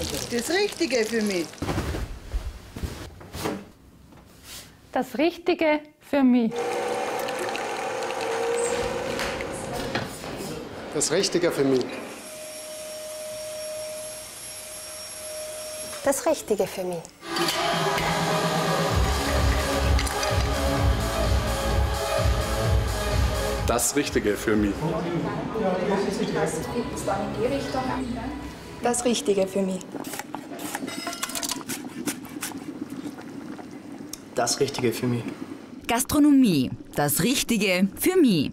Das Richtige für mich. Das Richtige für mich. Das Richtige für mich. Das Richtige für mich. Das Richtige für mich. Das Richtige für mich. Das Richtige für mich. Gastronomie, das Richtige für mich.